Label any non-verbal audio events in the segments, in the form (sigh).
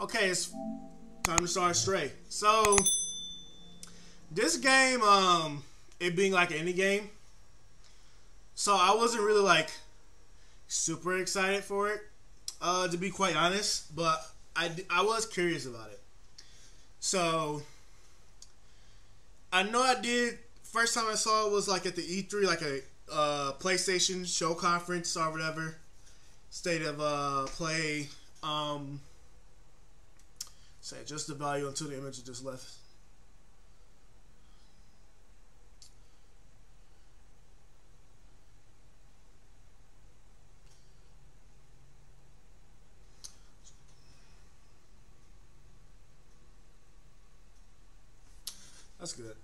Okay, it's time to start Stray. So, this game, um, it being like any game, so I wasn't really like super excited for it, uh, to be quite honest. But I, I was curious about it. So, I know I did. First time I saw it was like at the E3, like a uh, PlayStation show conference or whatever, state of uh, play. Um, Say just the value until the image is just left. That's good.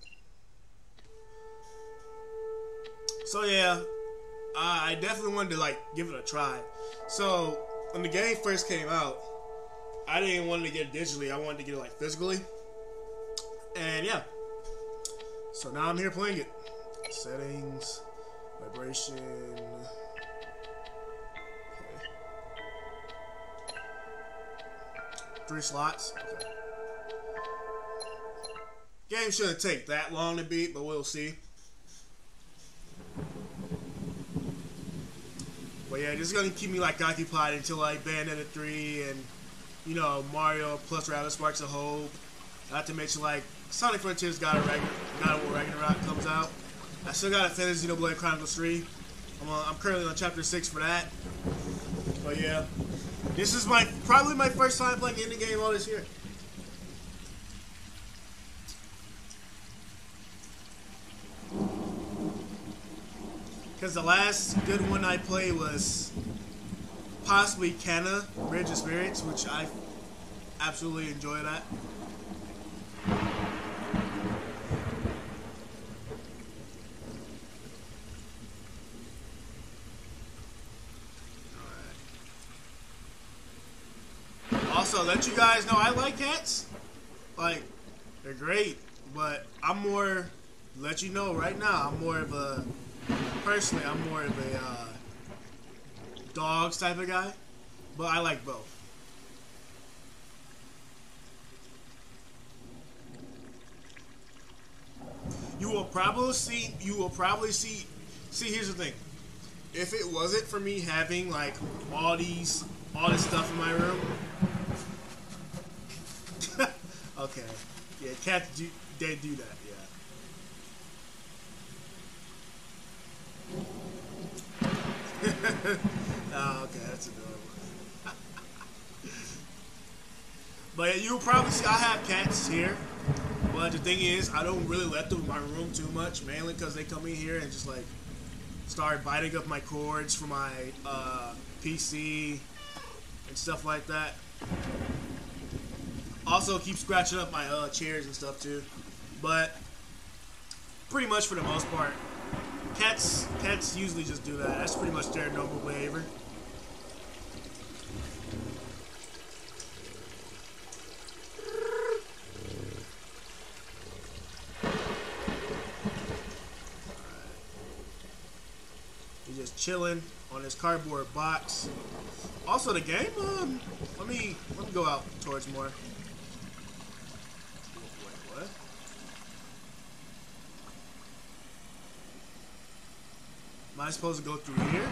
So yeah, I definitely wanted to like give it a try. So when the game first came out, I didn't want to get it digitally. I wanted to get it like physically. And yeah. So now I'm here playing it. Settings, vibration. Okay. Three slots. Okay. Game shouldn't take that long to beat, but we'll see. But yeah, this is gonna keep me like occupied until like Bayonetta 3 and you know, Mario plus Rabbids Sparks of Hope. Not to mention, like, Sonic Frontiers God of, Ragnar- God of War Ragnarok comes out. I still got to finish Xenoblade Chronicles 3. I'm, on, I'm currently on Chapter 6 for that. But yeah, this is my probably my first time playing the indie game all this year. Because the last good one I played was possibly Kena, Bridge of Spirits, which I absolutely enjoy that. Also, let you guys know I like cats. Like, they're great, but I'm more. Let you know right now, I'm more of a. Personally, I'm more of a. Uh, dogs type of guy, but I like both. You will probably see. You will probably see. See, here's the thing. If it wasn't for me having like all these, all this stuff in my room. (laughs) okay. Yeah, cats do. They do that. Yeah. (laughs) Oh, okay, that's adorable. (laughs) but you'll probably see I have cats here. But the thing is, I don't really let them in my room too much, mainly because they come in here and just like start biting up my cords for my uh, PC and stuff like that. Also, keep scratching up my uh, chairs and stuff too. But pretty much for the most part, cats cats usually just do that. That's pretty much their normal behavior. Chilling on his cardboard box. Also, the game. Um, let me let me go out towards more. Wait, what? Am I supposed to go through here?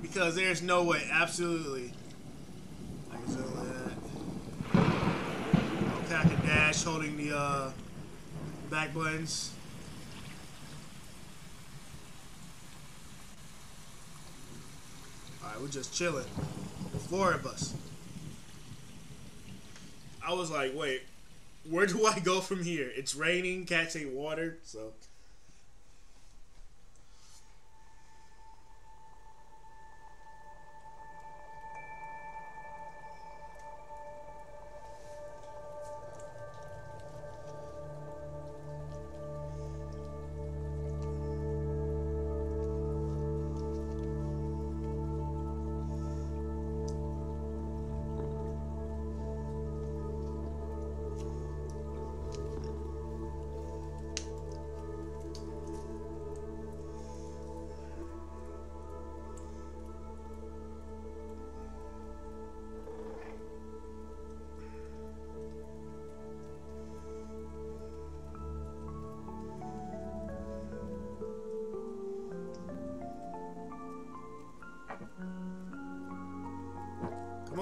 Because there's no way, absolutely. I can zoom that. Okay, I can dash holding the uh, back buttons. We're just chilling. The Four of us. I was like, wait, where do I go from here? It's raining, cats ain't water, so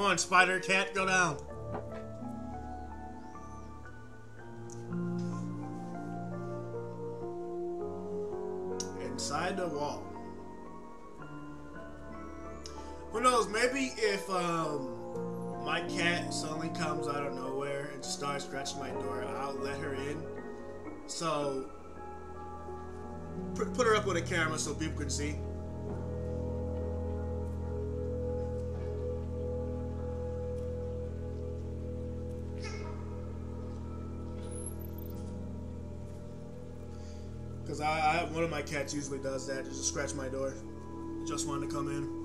on, spider cat, go down. Inside the wall. Who knows? Maybe if um, my cat suddenly comes out of nowhere and starts scratching my door, I'll let her in. So put her up with a camera so people can see. One of my cats usually does that, just scratch my door. Just wanted to come in.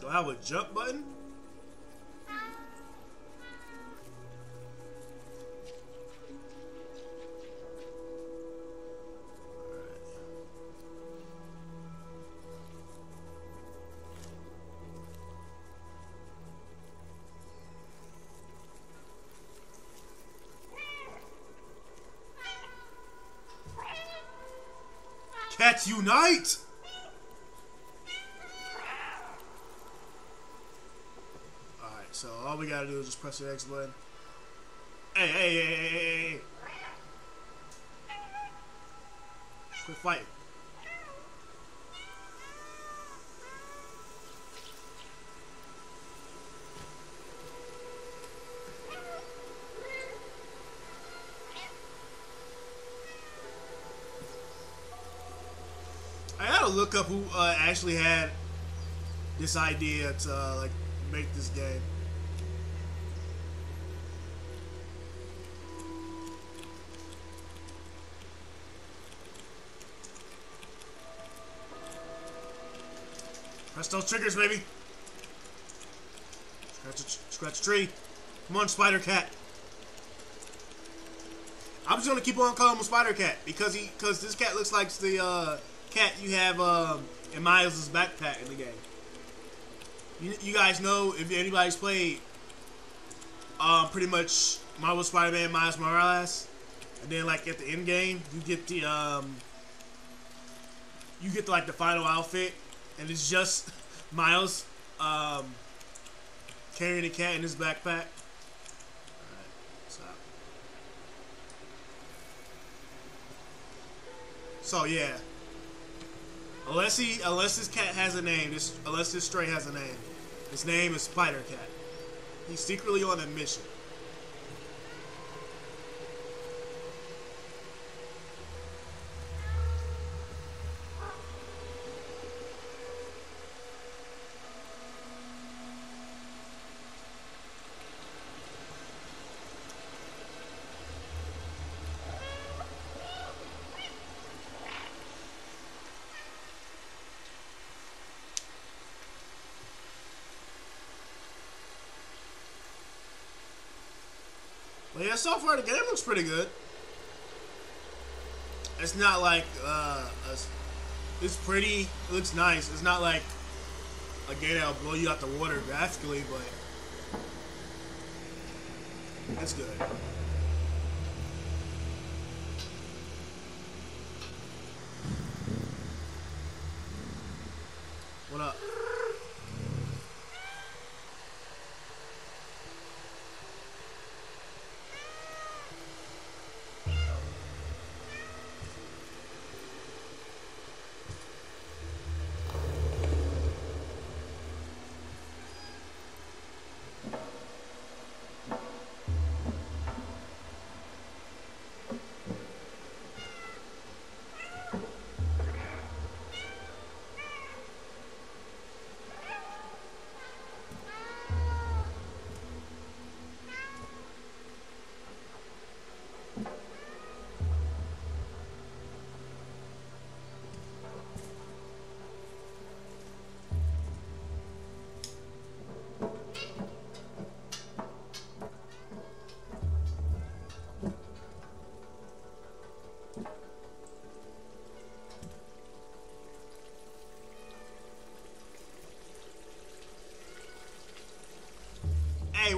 Do I have a jump button? Unite! Alright, so all we gotta do is just press the X button. Hey, hey, hey, hey, hey, hey. Quit fighting. Up who uh, actually had this idea to uh, like make this game. Press those triggers, baby. Scratch a, scratch a tree. Come on, Spider Cat. I'm just gonna keep on calling him Spider Cat because he, because this cat looks like the uh, cat you have um, in Miles' backpack in the game. You, you guys know if anybody's played um, pretty much Marvel Spider-Man Miles Morales, and then like at the end game you get the um, you get the, like the final outfit, and it's just (laughs) Miles um, carrying a cat in his backpack. So yeah. Unless he, unless this cat has a name, this, unless this stray has a name, his name is Spider Cat. He's secretly on a mission. But yeah, so far the game looks pretty good. It's not like, uh, it's pretty, it looks nice. It's not like a gate that'll blow you out the water graphically, but it's good.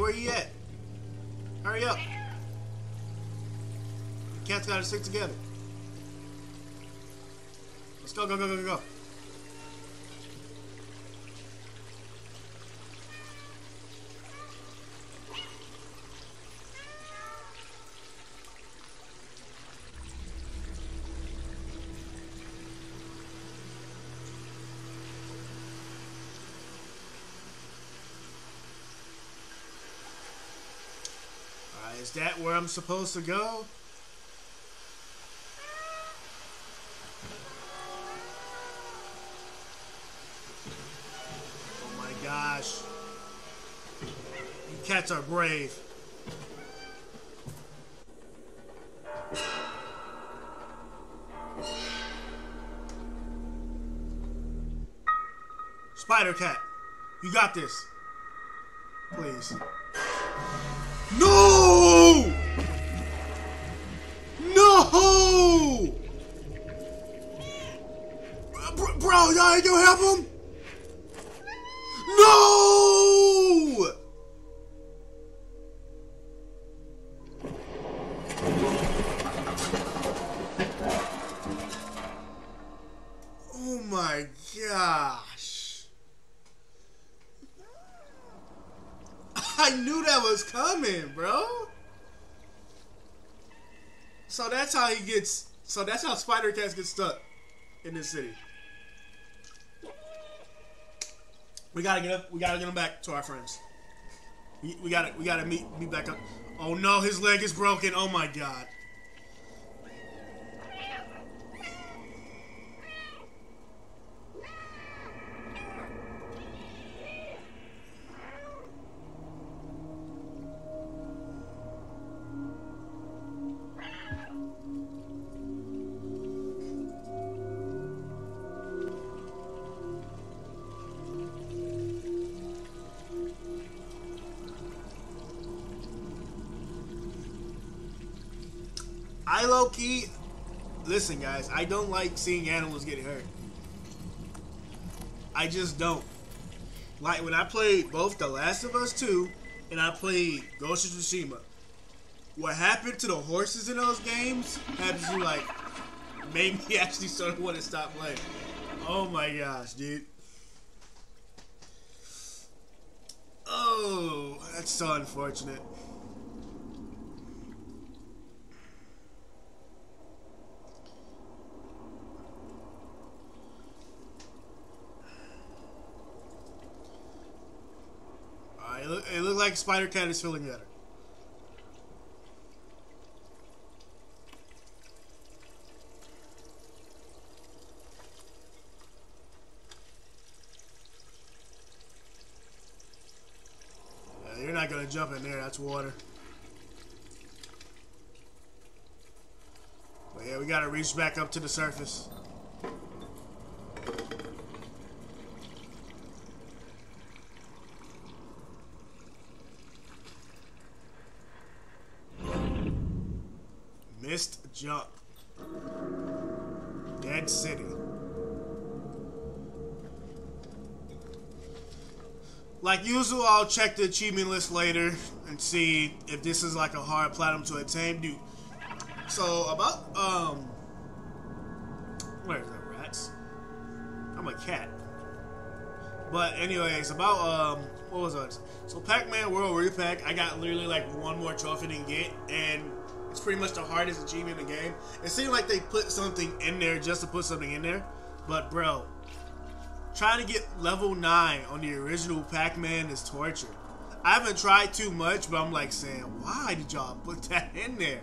Where you at? Hurry up. Cats gotta stick together. Let's go, go, go, go, go. Is that where I'm supposed to go? Oh my gosh. You cats are brave. Spider Cat, you got this. Please. Ain't gonna help him? No! Oh my gosh. I knew that was coming, bro. So that's how he gets. So that's how Spider Cats get stuck in this city. We gotta get up. We gotta get him back to our friends. We, we gotta. We gotta meet meet back up. Oh no, his leg is broken. Oh my god. Listen, guys. I don't like seeing animals get hurt. I just don't. Like when I played both The Last of Us 2 and I played Ghost of Tsushima, what happened to the horses in those games had to like made me (laughs) actually sort of want to stop playing. Oh my gosh, dude. Oh, that's so unfortunate. Alright, it, look, it looked like Spider Cat is feeling better. Yeah, you're not gonna jump in there, that's water. But yeah, we gotta reach back up to the surface. Dead City. Like usual, I'll check the achievement list later and see if this is like a hard platinum to attain. Dude, so about um, where is that rats? I'm a cat. But anyways, about um, what was it? So Pac-Man World Re-Pac, I got literally like one more trophy to get, and it's pretty much the hardest achievement in the game. It seemed like they put something in there just to put something in there, but bro, trying to get level nine on the original Pac-Man is torture. I haven't tried too much, but I'm like saying, why did y'all put (laughs) that in there?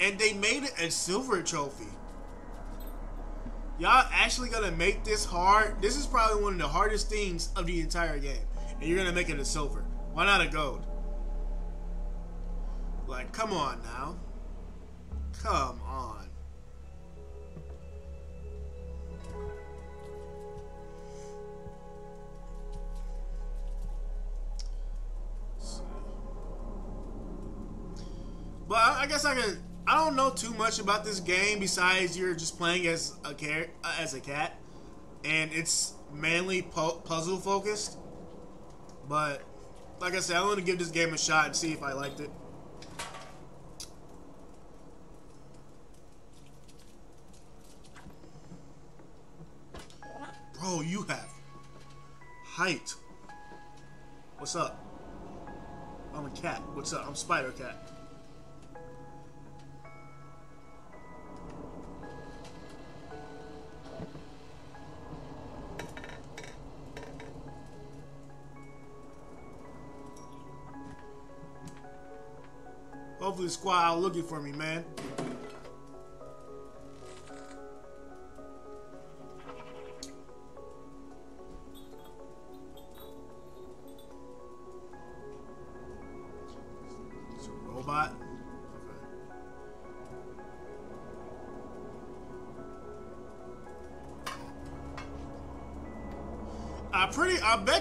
And they made it a silver trophy. Y'all actually gonna make this hard? This is probably one of the hardest things of the entire game. And you're gonna make it a silver. Why not a gold? Like, come on now. Come on. But I guess I can. I don't know too much about this game besides you're just playing as a car uh, as a cat, and it's mainly pu puzzle focused. But like I said, I want to give this game a shot and see if I liked it. Bro, you have height. What's up? I'm a cat. What's up? I'm Spider Cat. Hopefully the squad out looking for me, man.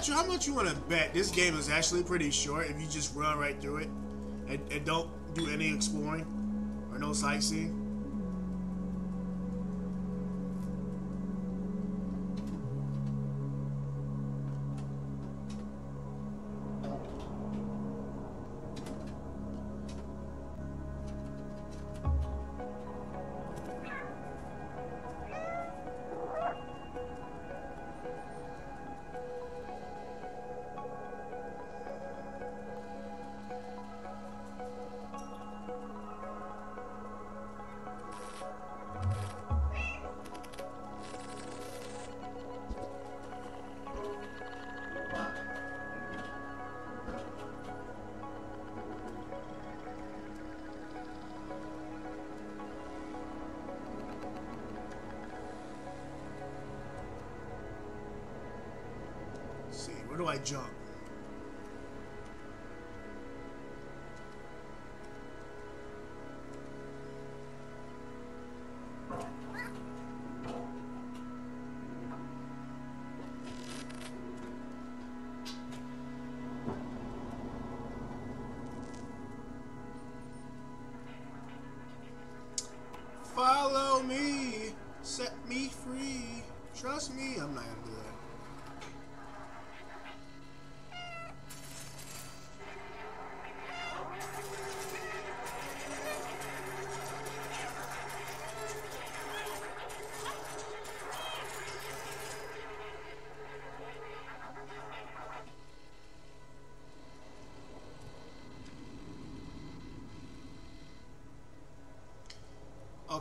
How much you want to bet this game is actually pretty short if you just run right through it and, and don't do any exploring or no sightseeing.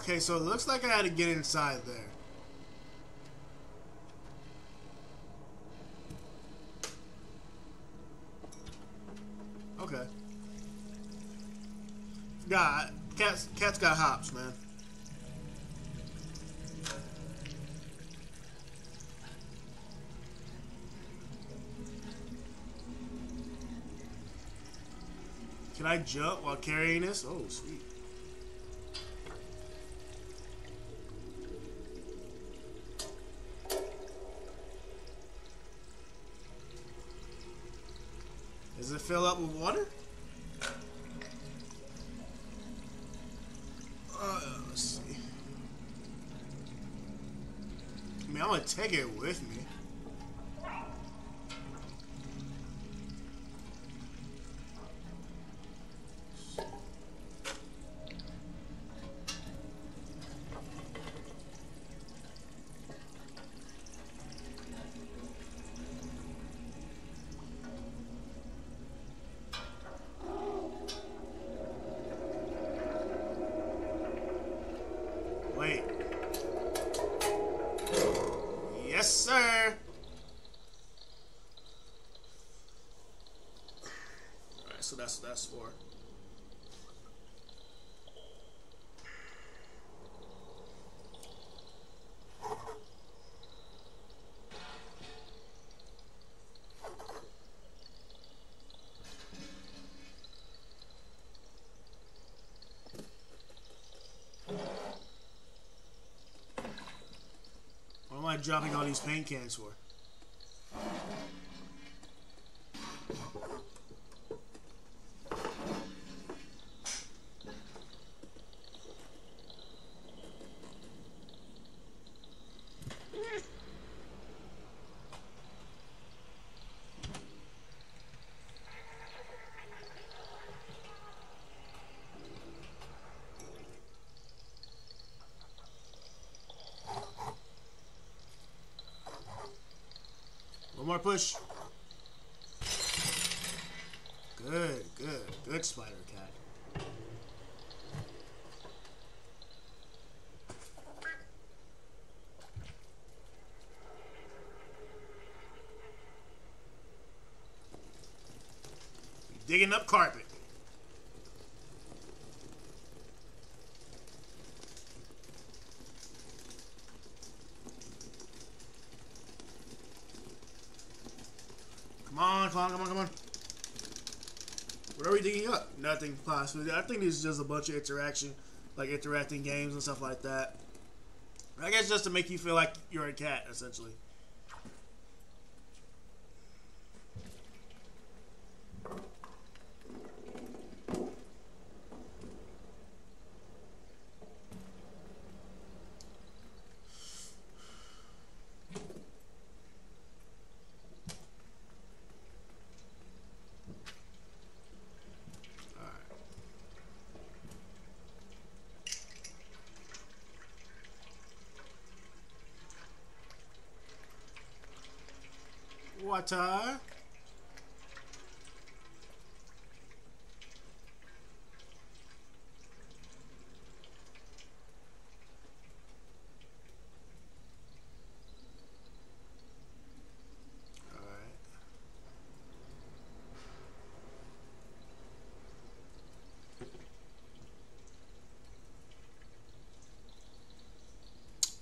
Okay, so it looks like I had to get inside there. Okay. God, cats, cats got hops, man. Can I jump while carrying this? Oh, sweet. Fill up with water? Uh, let's see. I mean, I'm gonna take it with me. Wait. Yes, sir. Alright, What am I dropping all these paint cans for? Push. Good, good, good spider cat. Digging up carpet. Come on, come on, come on, come on. What are we digging up? Nothing possibly. I think this is just a bunch of interaction, like interacting games and stuff like that. I guess just to make you feel like you're a cat, essentially. Water.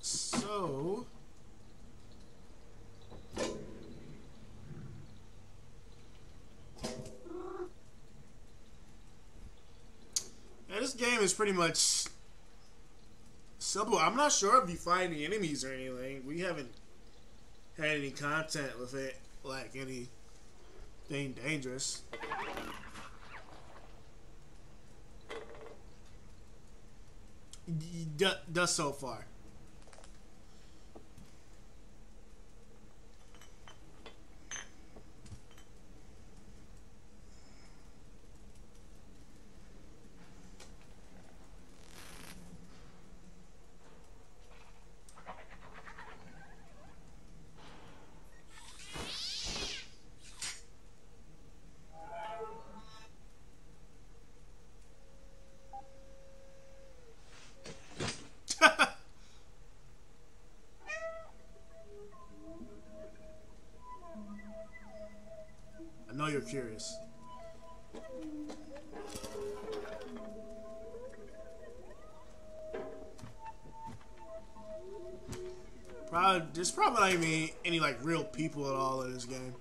So... this game is pretty much simple. I'm not sure if you find the enemies or anything. We haven't had any content with it, like anything dangerous. Does so far. You're curious. Probably, there's probably not even any like real people at all in this game.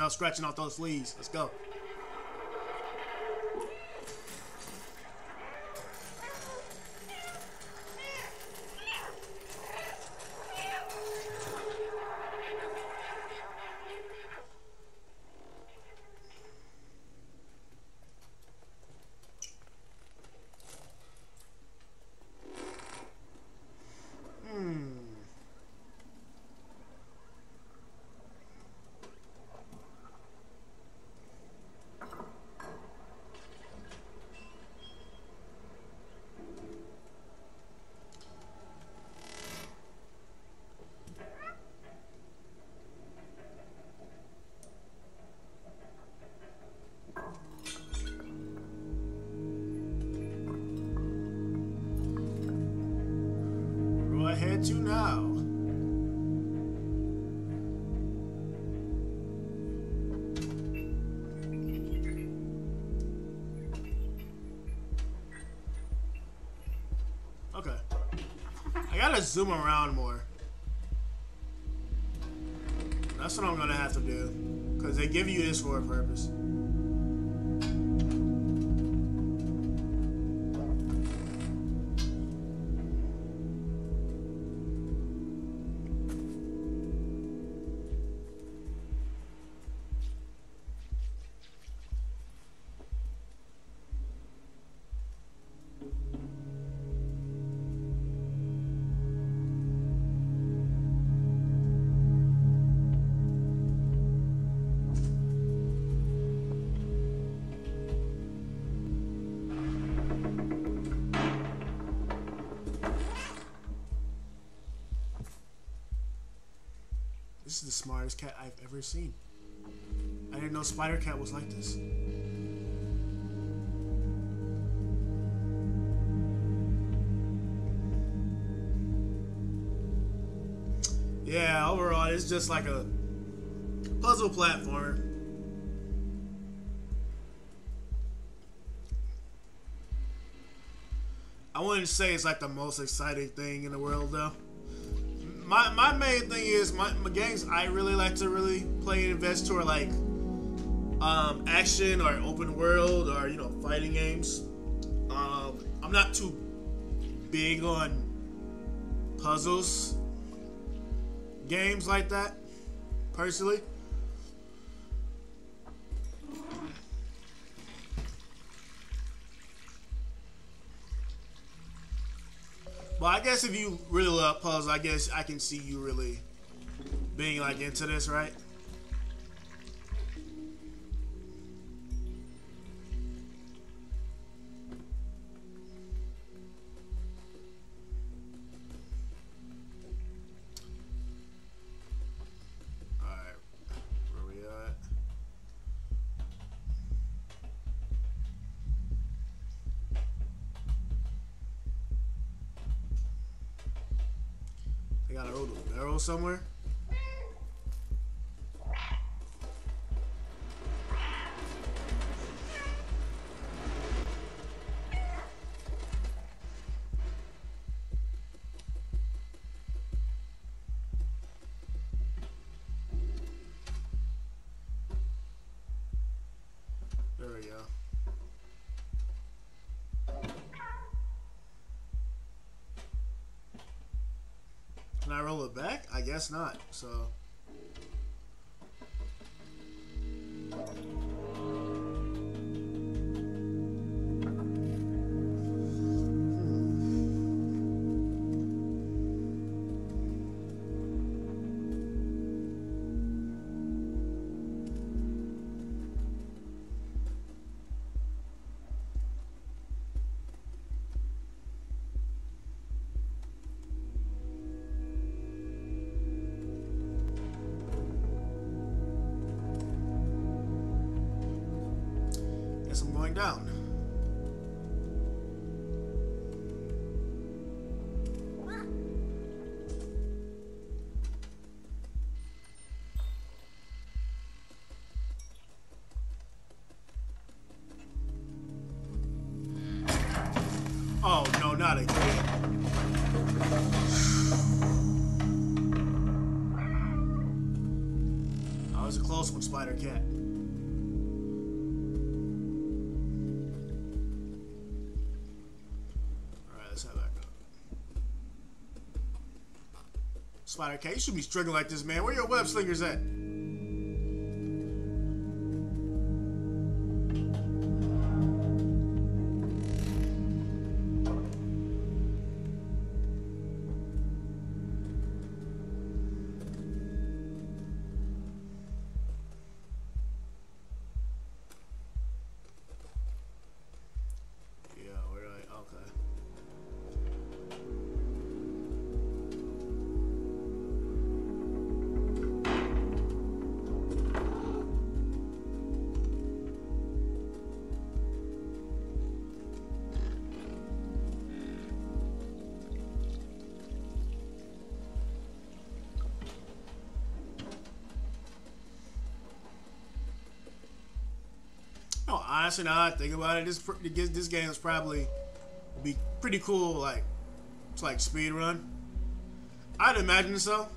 Enough scratching off those fleas. Let's go. Head to now? Okay. I gotta zoom around more. That's what I'm gonna have to do. Because they give you this for a purpose. Smartest cat I've ever seen. I didn't know Spider Cat was like this. Yeah, overall, it's just like a puzzle platformer. I wouldn't say it's like the most exciting thing in the world, though my my main thing is my, my games I really like to really play and invest to like um, action or open world or you know fighting games. Um, I'm not too big on puzzles games like that personally. But I guess if you really love puzzles, I guess I can see you really being like into this, right? Somewhere? I guess not. So. You should be struggling like this, man. Where your web slingers at? Now I think about it, this this game is probably be pretty cool, like it's like speed run. I'd imagine so.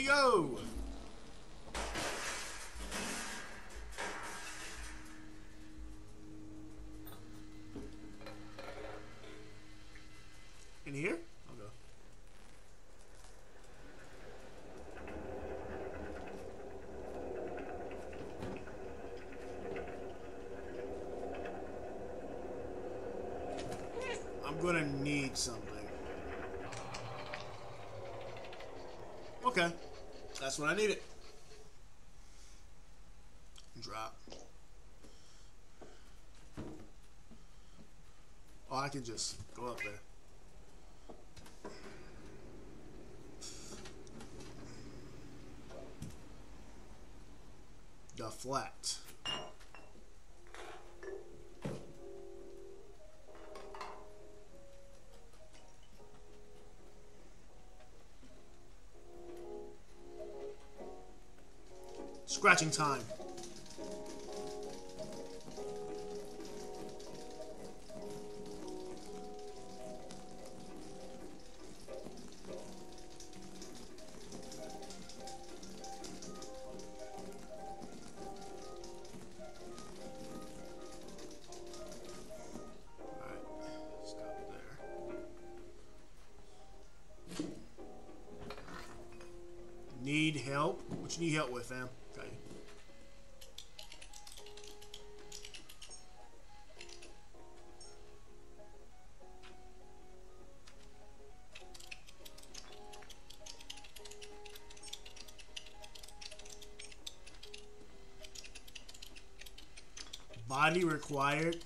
We go. In here? I'll go. I'm gonna need something. Okay. That's what I needed. Drop. Oh, I can just go up there. The flat. Scratching time. Required.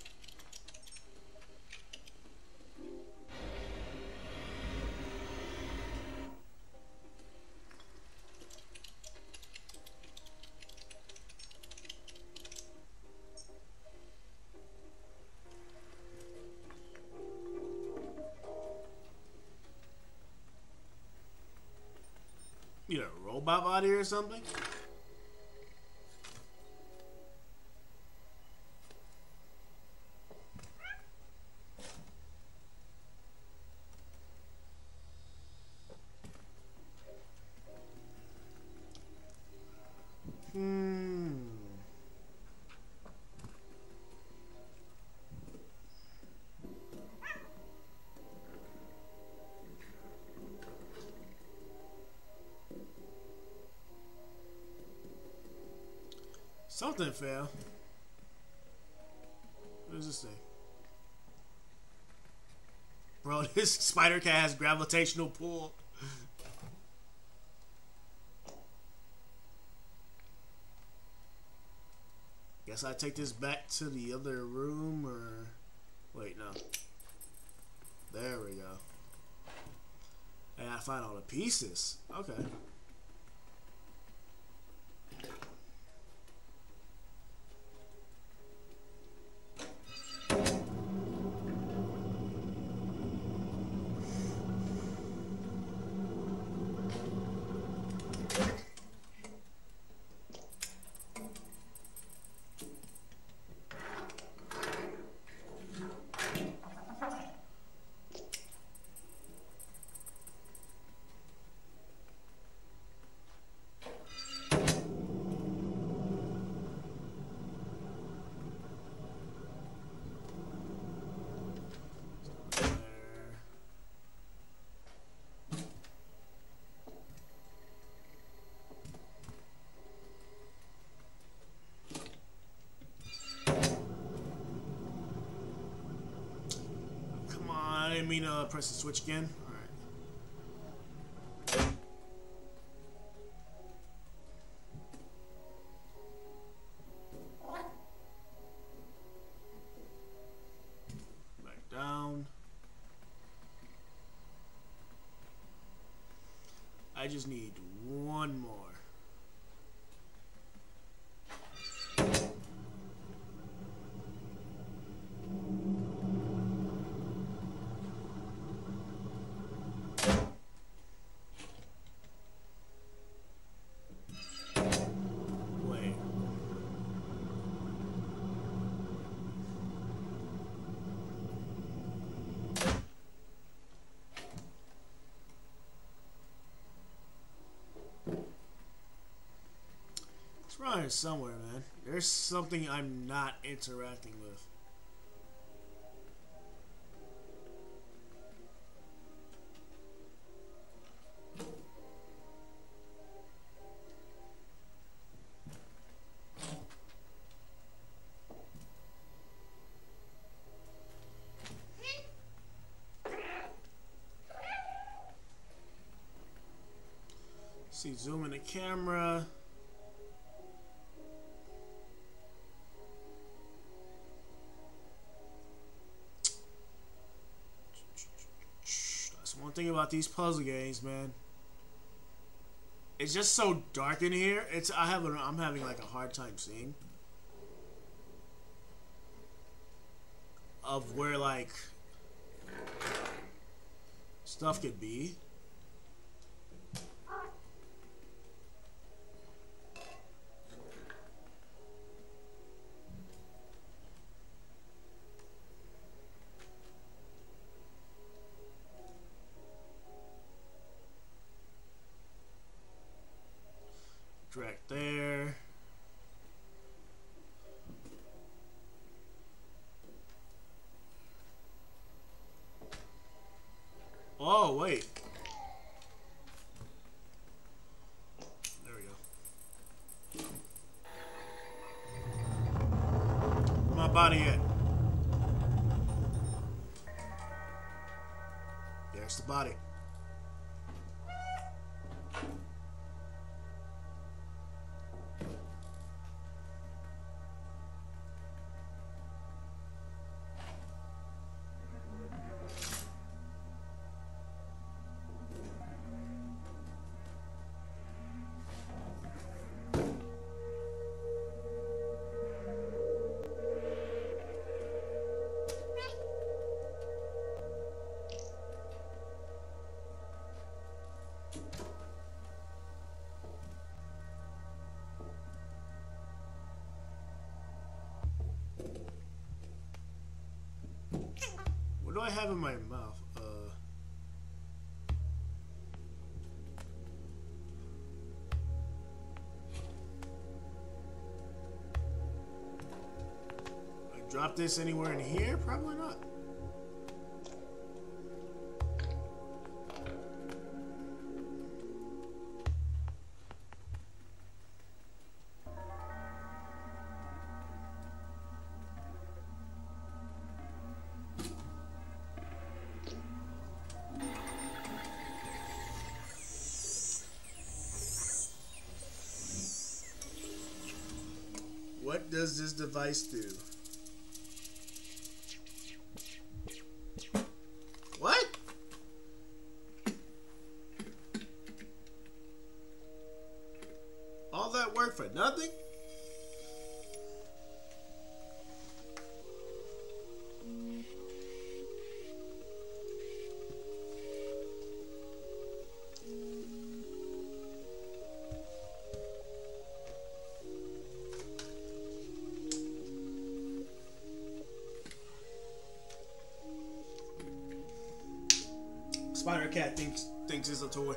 You know, robot body or something? Fell. What does this say? Bro, (laughs) this spider cat has gravitational pull. Guess I take this back to the other room or wait no. There we go. And I find all the pieces. Okay. Uh, press the switch again. Alright. Back down. I just need one more. Somewhere, man. There's something I'm not interacting with. See, zoom in the camera. About these puzzle games, man. It's just so dark in here. It's I have a, I'm having like a hard time seeing of where like stuff could be. I have in my mouth? Uh, I drop this anywhere in here? Probably not. What does this device do? Cat thinks thinks it's a toy.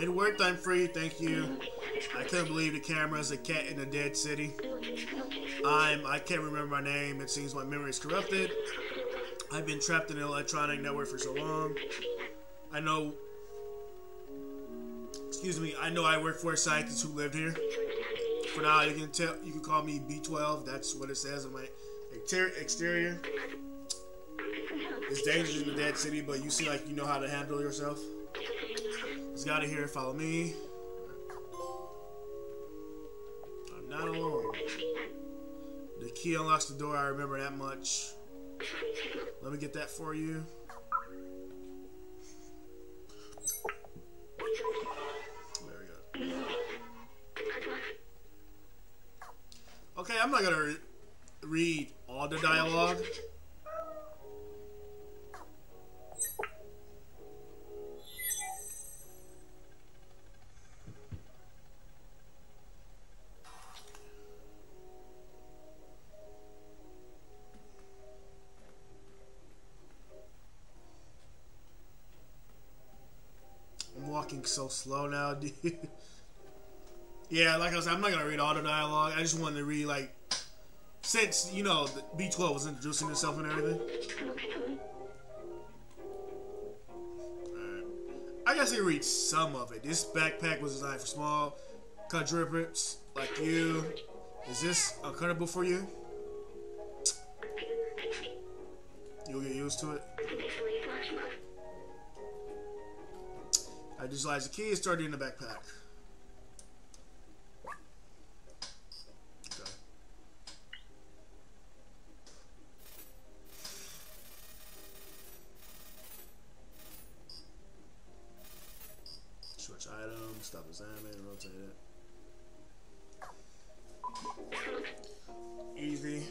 It worked, I'm free, thank you. I couldn't believe the camera is a cat in a dead city. I'm I can't remember my name. It seems my memory is corrupted. I've been trapped in an electronic network for so long. I know. Excuse me. I know I work for a scientist who lived here. For now, you can tell. You can call me B12. That's what it says on my exterior. It's dangerous in the dead city, but you seem like you know how to handle yourself. Let's get out of here. Follow me. I'm not alone. The key unlocks the door. I remember that much. Let me get that for you. So slow now, (laughs) dude. yeah, like I said, I'm not gonna read all the dialogue. I just wanted to read like since you know B12 was introducing himself and everything. I guess I read some of it. This backpack was designed for small quadrupeds like you. Is this uncomfortable for you? You'll get used to it. I digitalized the key and started in the backpack. Switch item, stop examine, rotate it. Easy.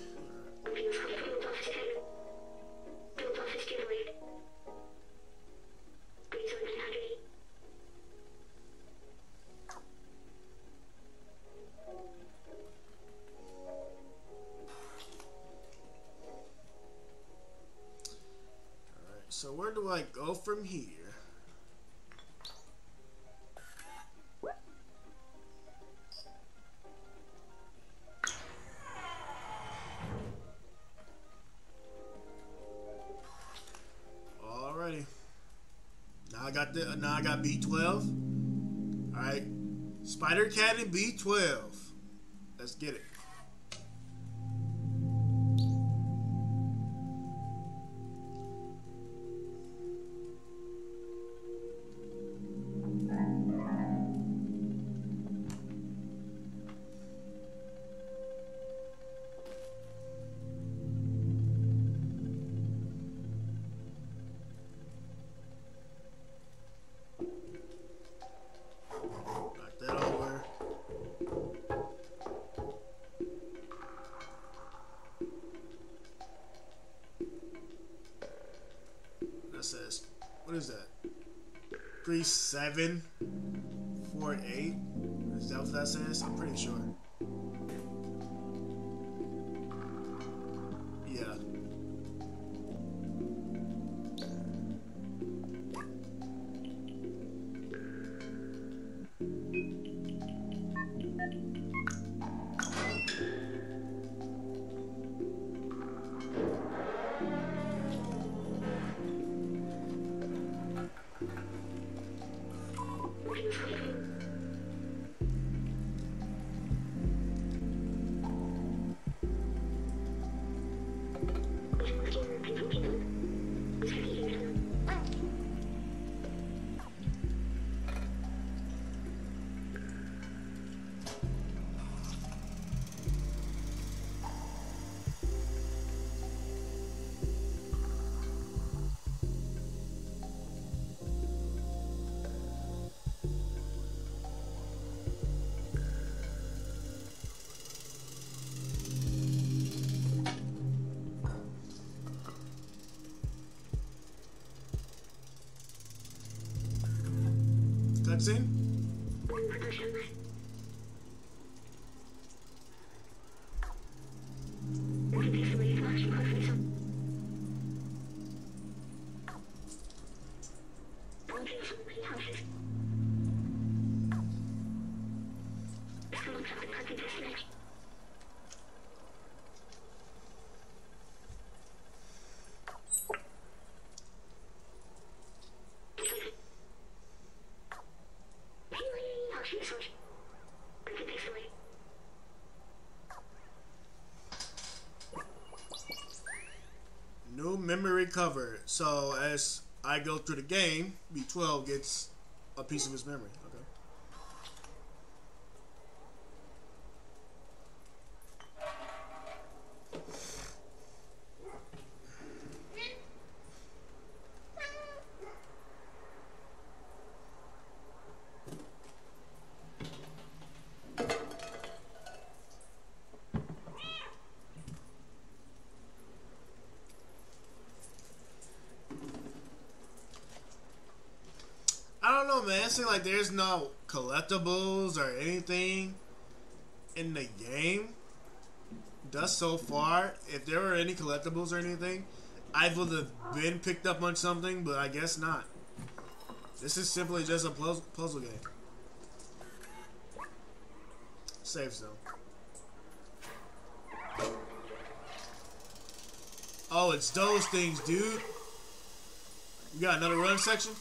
Do I go from here? I got the now I got B12. Alright. Spider Cat and B12. Let's get it. Seven cutscene? New covered. So as I go through the game, B12 gets a piece of his memory. Okay. I don't know, man. It seems like there's no collectibles or anything in the game. Thus so far, if there were any collectibles or anything, I would have been picked up on something, but I guess not. This is simply just a puzzle, game. Safe zone. Oh, it's those things, dude. You got another run section?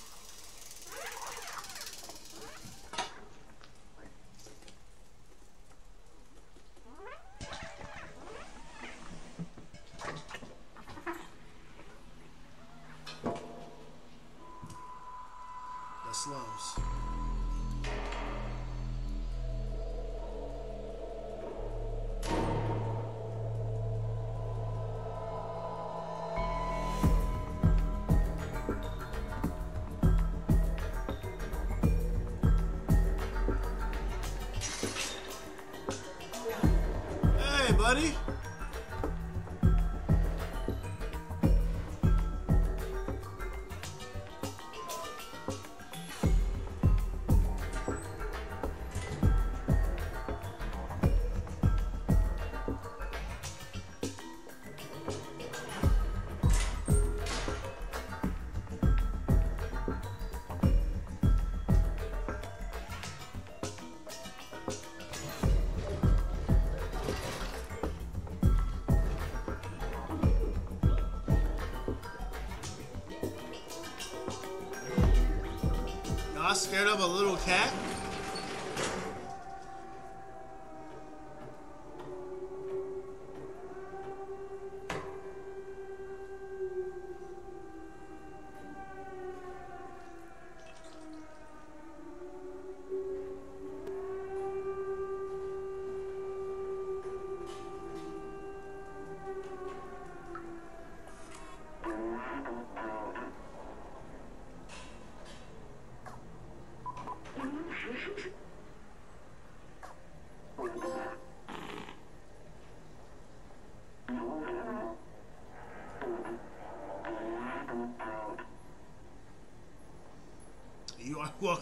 Buddy. Little cat?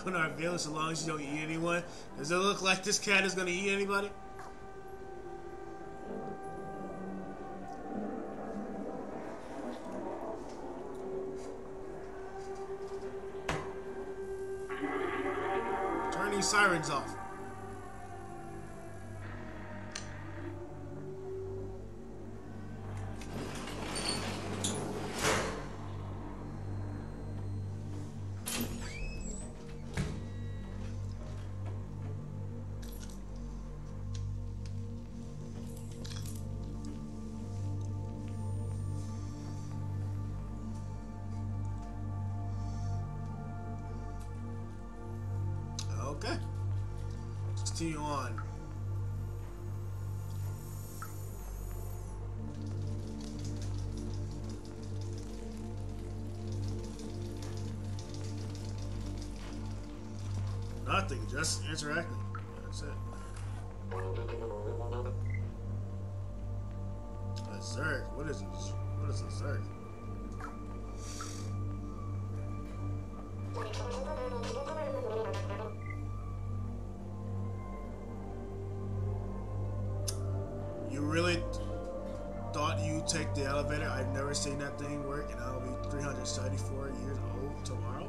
To our village so long as you don't eat anyone. Does it look like this cat is gonna eat anybody? Just interacting. That's it. A Zurk. What is this? What is a Zurk? You really thought you'd take the elevator? I've never seen that thing work, and I'll be 374 years old tomorrow.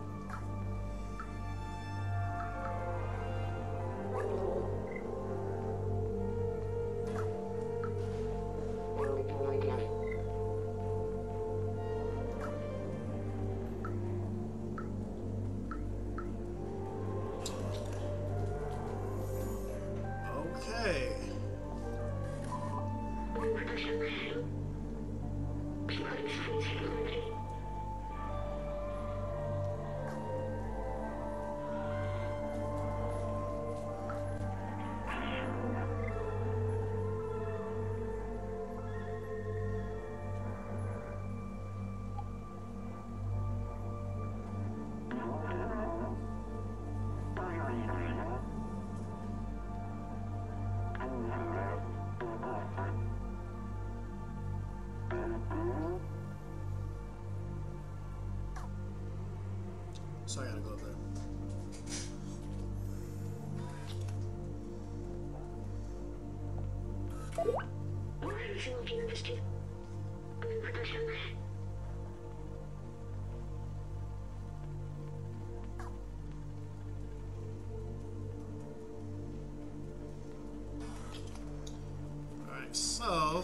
Alright, so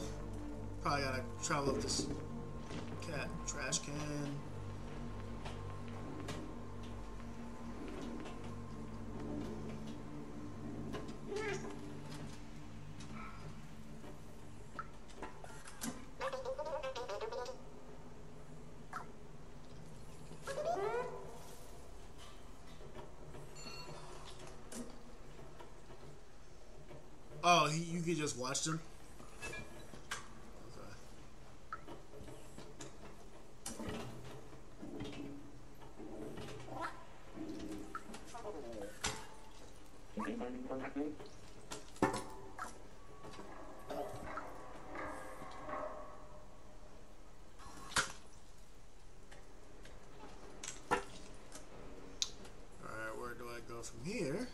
probably gotta travel up this cat trash can. You could just watch them? Okay. Alright, where do I go from here?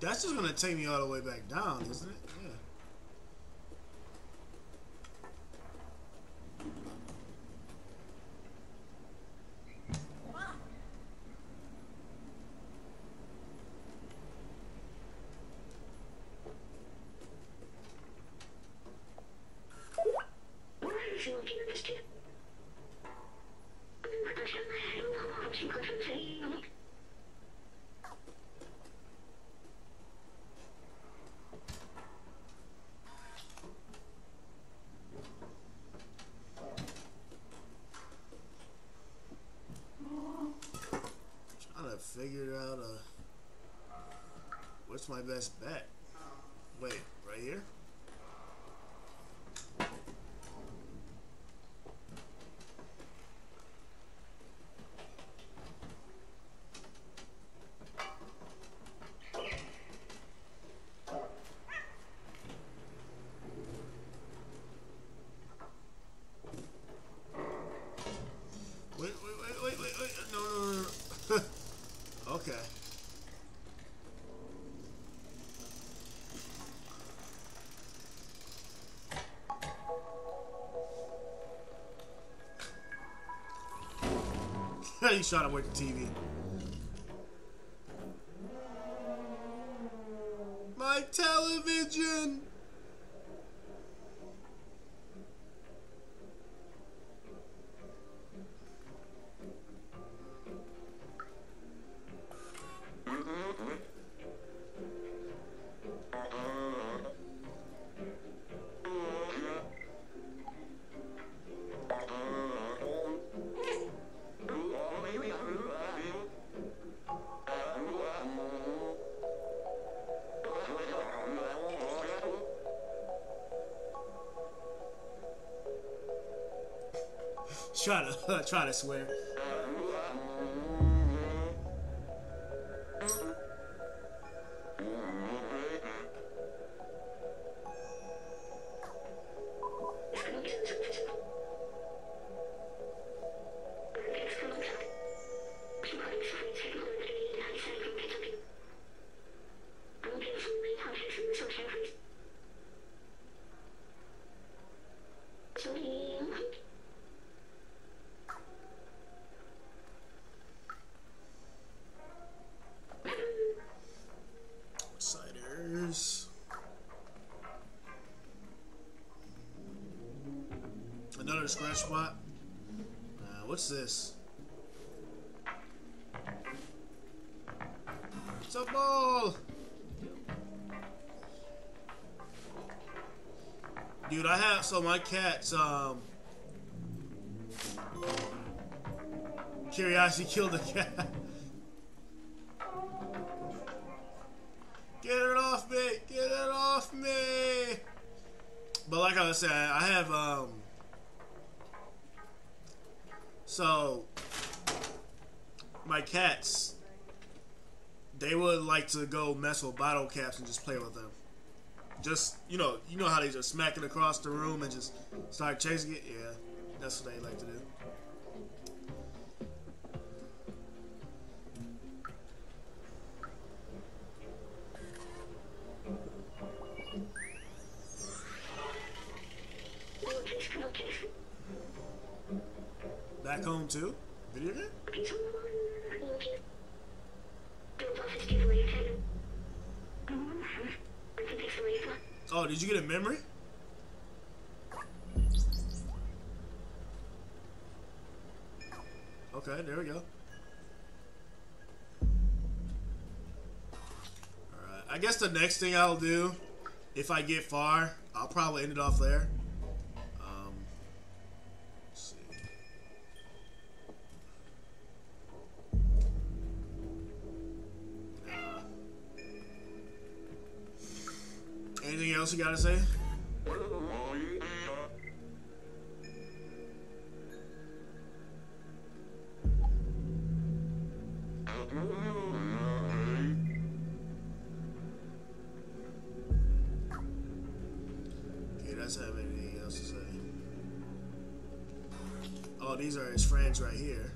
That's just gonna take me all the way back down, isn't it? Yeah. Trying to figure out uh, what's my He's trying to work the TV. My television! Try swear. Scratch spot. Uh, what's this? the ball. Dude, I have so my cat's um curiosity killed the cat. Get it off me! Get it off me! But like I said, I have um so my cats they would like to go mess with bottle caps and just play with them. Just you know, you know how they just smack it across the room and just start chasing it. Yeah, that's what they like to do. The next thing I'll do, if I get far, I'll probably end it off there. Doesn't have anything else to say. Oh, these are his friends right here.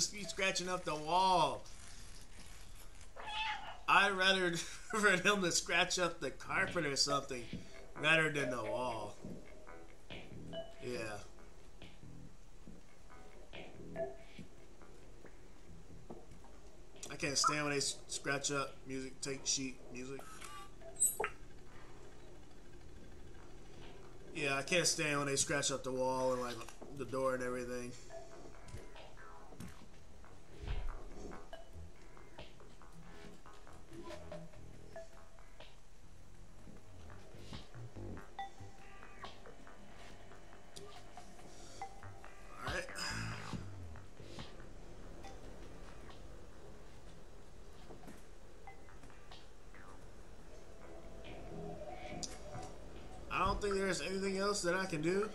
Just be scratching up the wall. I'd rather (laughs) for him to scratch up the carpet or something rather than the wall. Yeah. I can't stand when they scratch up music, take sheet music. Yeah, I can't stand when they scratch up the wall and like the door and everything. Else that I can do.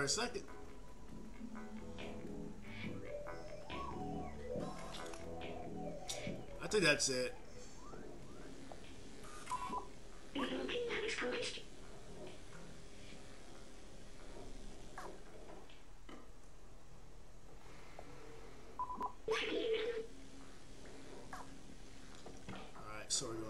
For a second. I think that's it. Alright, so we're going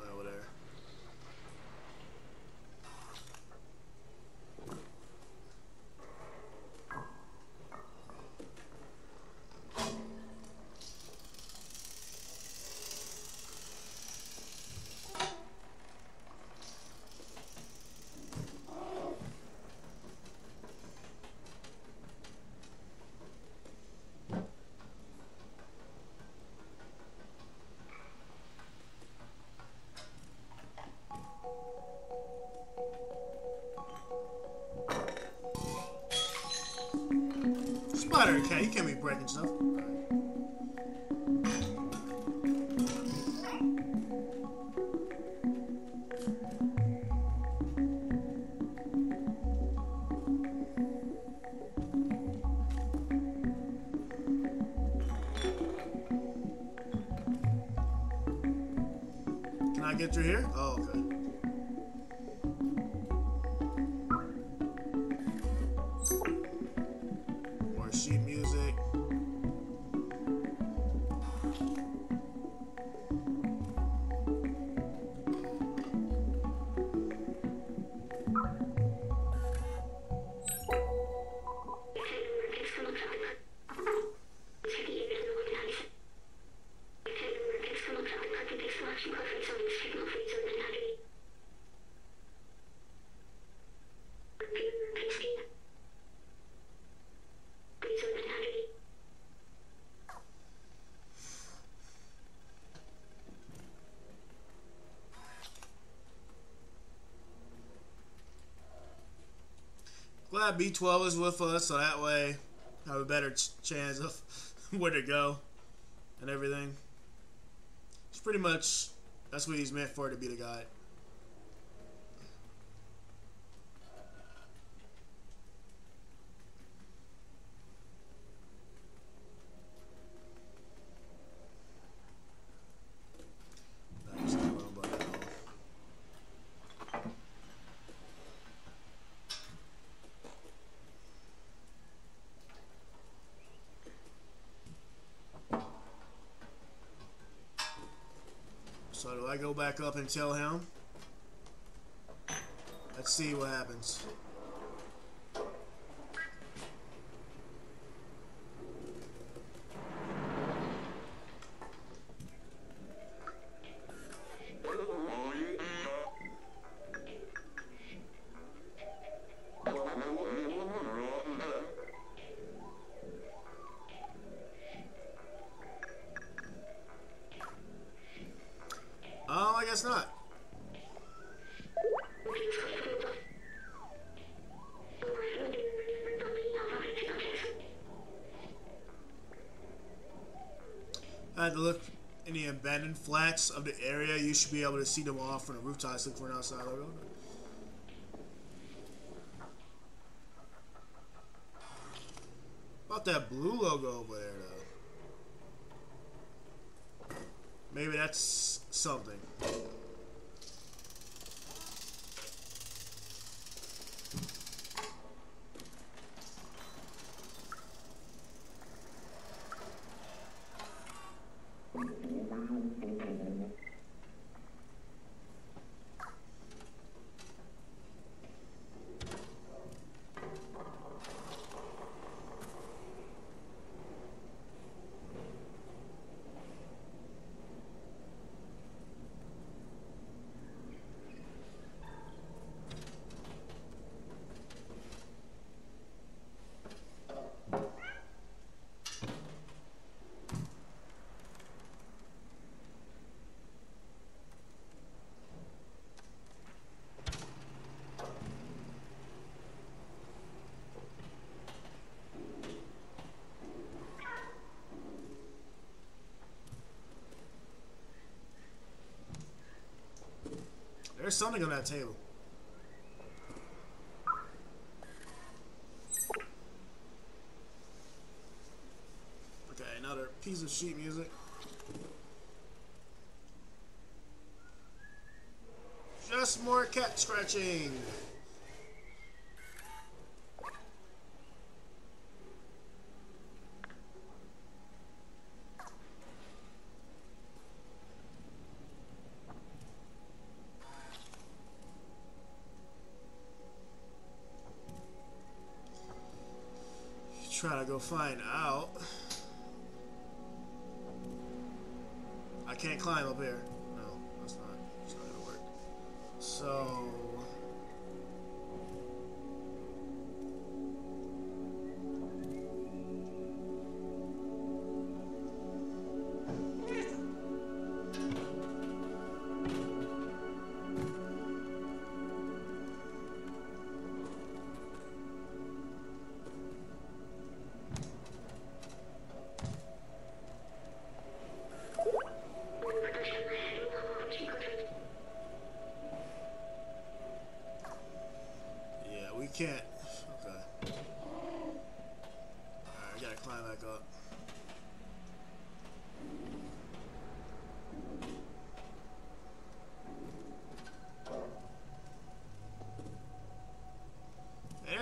can't be breaking stuff. B12 is with us, so that way I have a better ch- chance of (laughs) where to go and everything. It's pretty much that's what he's meant for to be the guide. That's not what I'm about to do. So do I go back up and tell him? Let's see what happens. Oh, I guess not. I had to look in the abandoned flats of the area. You should be able to see them all from the rooftops. For an outside logo. About that blue logo over there, though. Maybe that's something. There's something on that table. Okay, another piece of sheet music. Just more cat scratching. Try to go find out. I can't climb up here. No, that's not. It's not gonna work. So.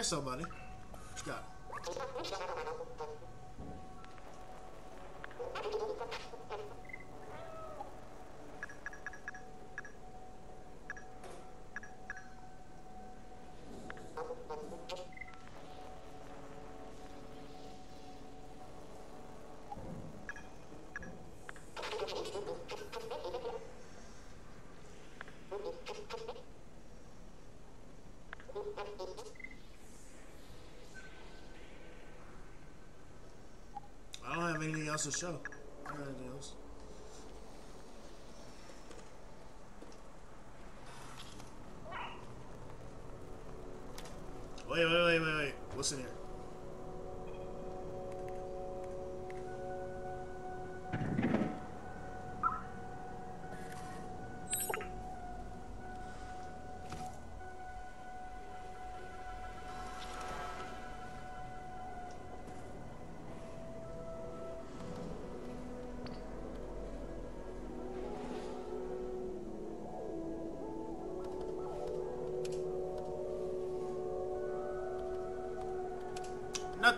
Somebody. What you got? I else to show.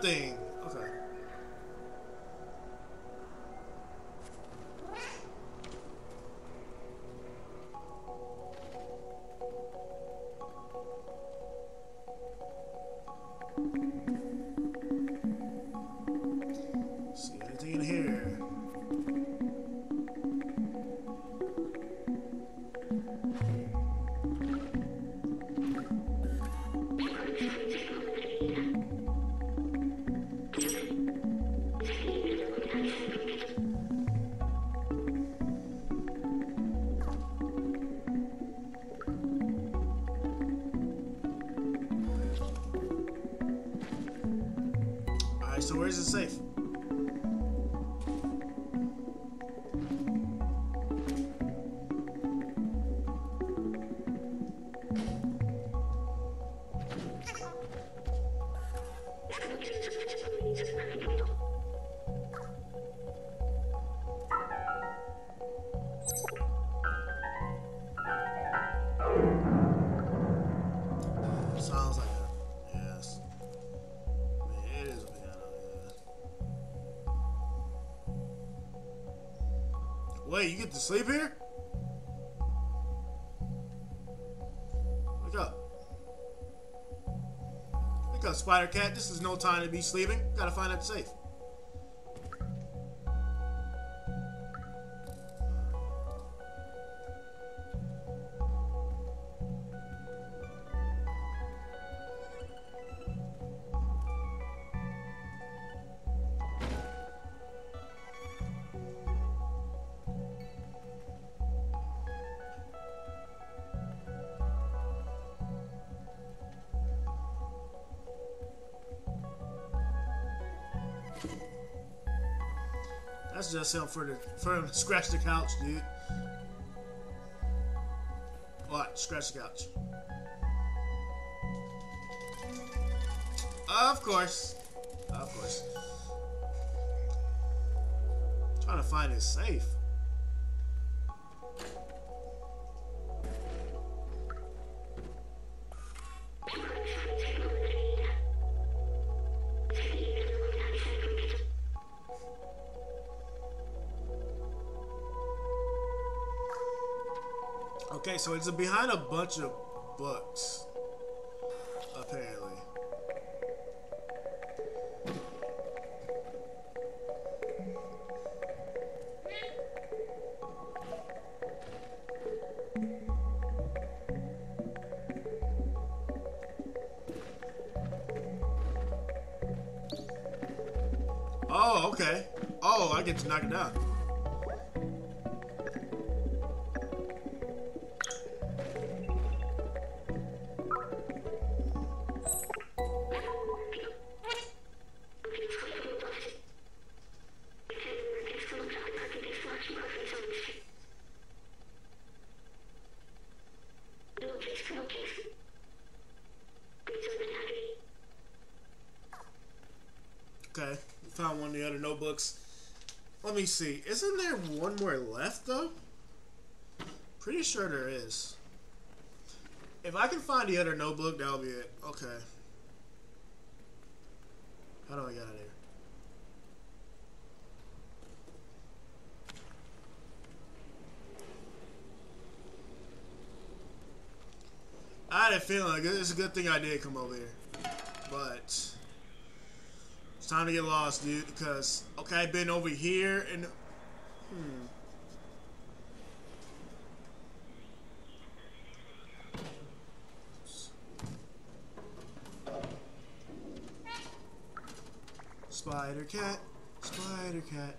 Nothing. Okay. See anything in here? Sleep here? Wake up. Wake up, Spider Cat. This is no time to be sleeping. Gotta find that safe. Just for the for scratch the couch, dude. What? Scratch the couch. Of course. Of course. trying to find his safe. So it's behind a bunch of books. Apparently. Oh, okay. Oh, I get to knock it down. See. Isn't there one more left though? Pretty sure there is. If I can find the other notebook, that'll be it. Okay. How do I get out of here? I had a feeling like it's a good thing I did come over here. But time to get lost, dude, because okay, I've been over here and hmm. Spider cat, spider cat.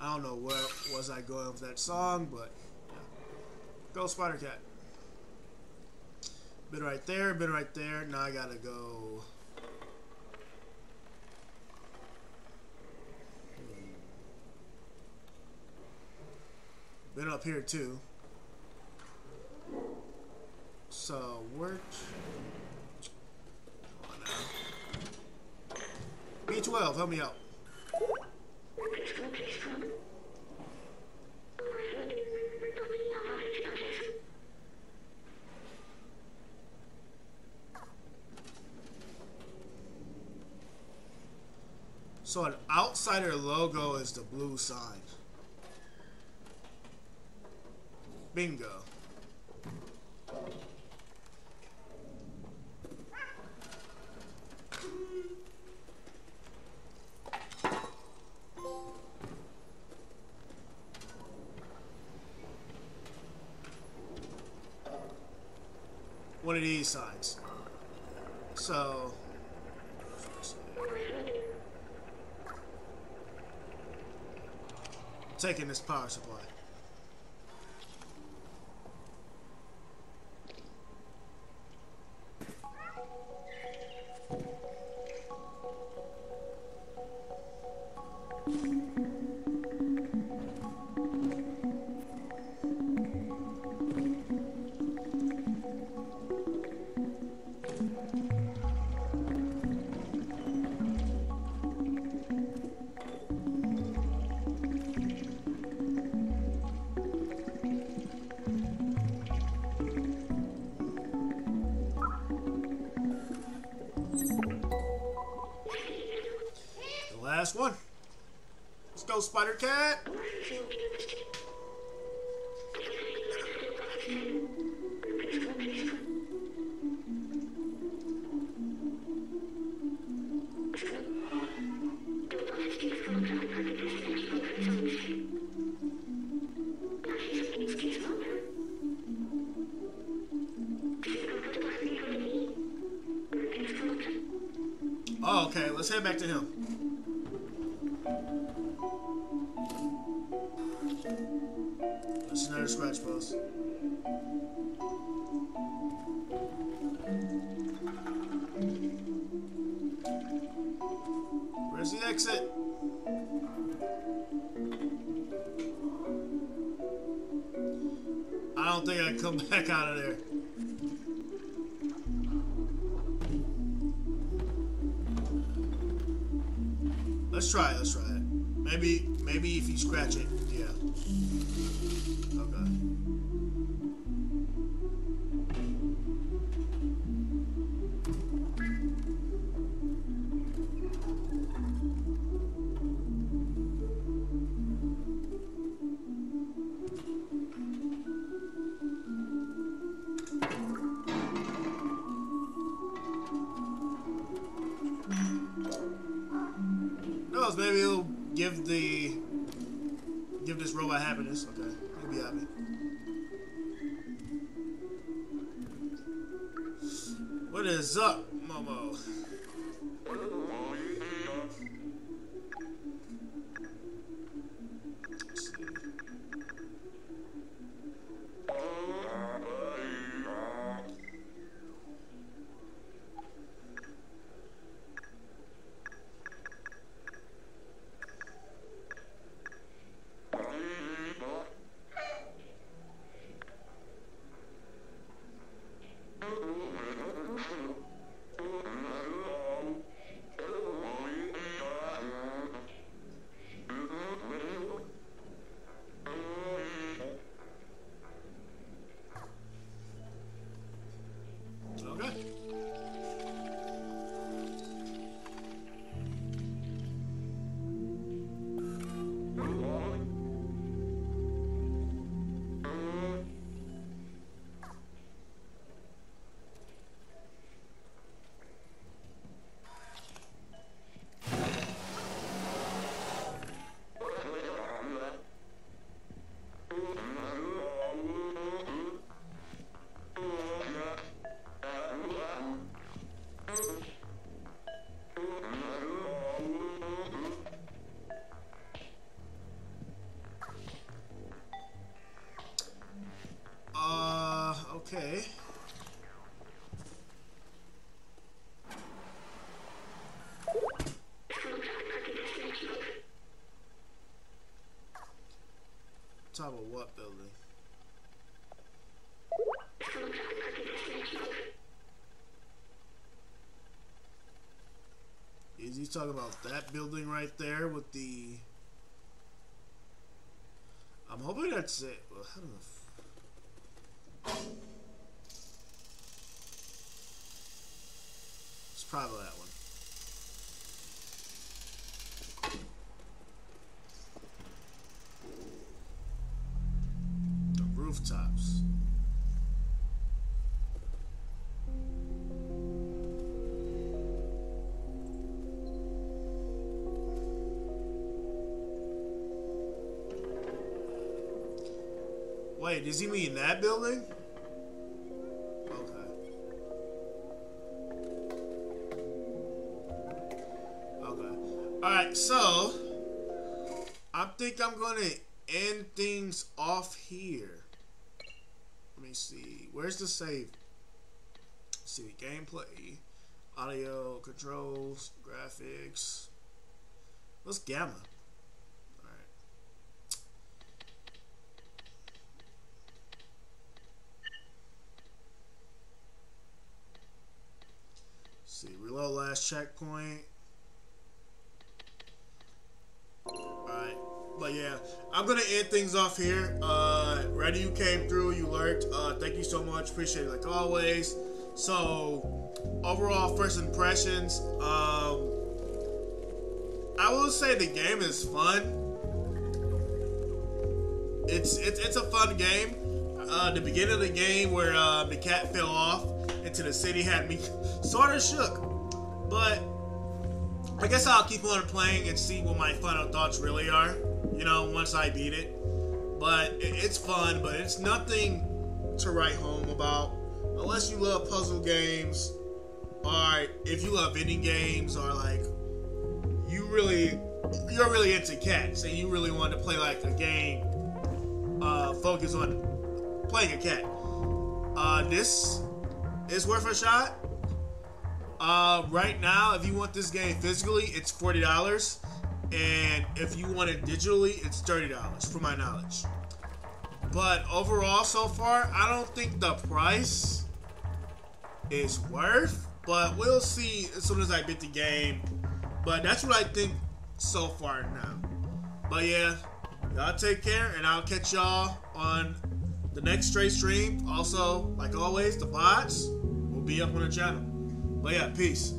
I don't know where was I going with that song, but yeah. go spider cat. Been right there, been right there. Now I gotta go. Been up here too. So, where? B12, help me out. So an outsider logo is the blue sign. Bingo. One of these signs. So taking this power supply. Don't think I come back out of there. Let's try it, let's try it. Maybe, maybe if you scratch it, happiness. Okay, he'll be happy. What is up, Top of what building? Is he talking about that building right there with the? I'm hoping that's it. Well, how the does he mean that building? Okay. Okay. Alright, so I think I'm gonna end things off here. Let me see. Where's the save? Let's see gameplay, audio, controls, graphics. What's gamma? Alright. see, reload last checkpoint. But yeah, I'm gonna end things off here. Uh, ready you came through, you lurked. Uh, thank you so much, appreciate it like always. So, overall first impressions, um, I will say the game is fun. It's it's it's a fun game. Uh, the beginning of the game where uh, the cat fell off into the city had me (laughs) sort of shook, but I guess I'll keep on playing and see what my final thoughts really are. You know, once I beat it. But it's fun, but it's nothing to write home about unless you love puzzle games or if you love indie games or like you really you're really into cats and you really want to play like a game uh focus on playing a cat uh this is worth a shot uh right now if you want this game physically it's $40 and if you want it digitally it's $30 for my knowledge but overall so far i don't think the price is worth but we'll see as soon as i beat the game but that's what I think so far now. But yeah, y'all take care, and I'll catch y'all on the next Stray stream. Also, like always, the bots will be up on the channel. But yeah, peace.